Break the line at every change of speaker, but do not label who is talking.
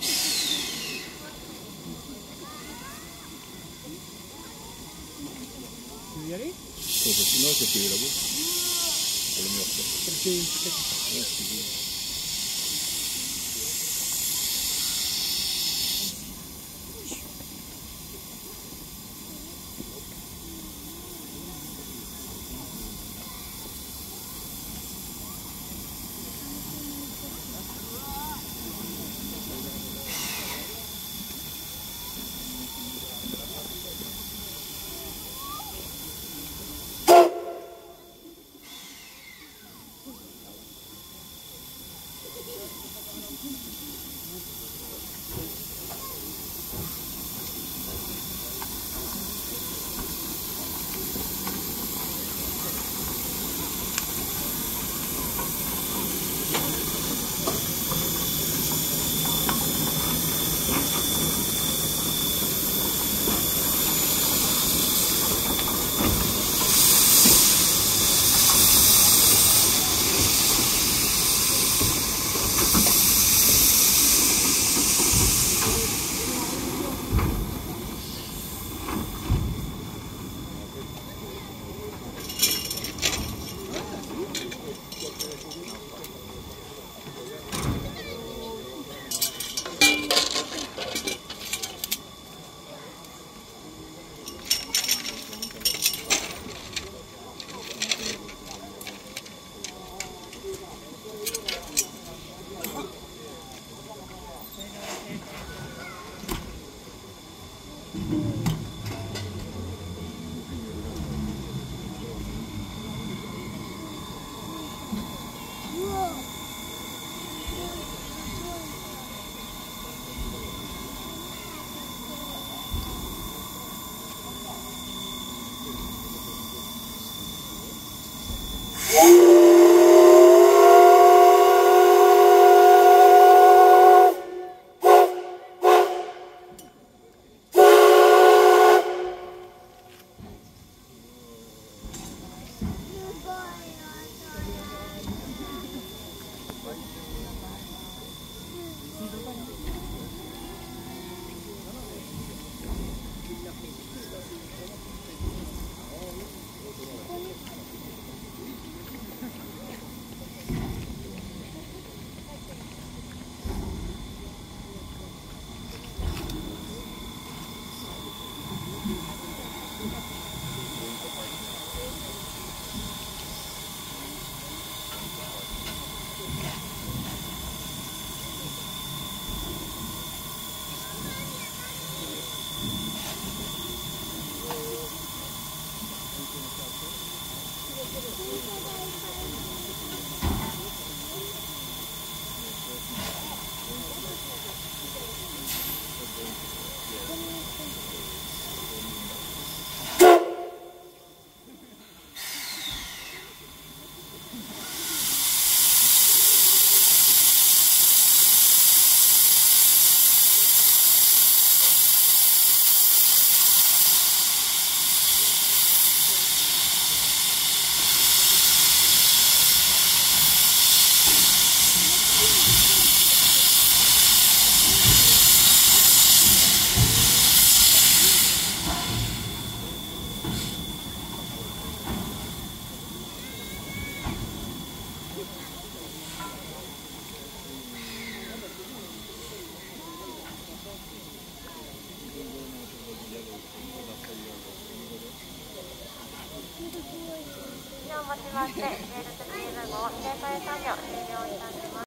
¿Quieres ir ahí? Pues no, que estuviera bien. Por lo mío. Por s í sí.
Yeah.
をちまして、メール説ー文を正解作業終了いたします。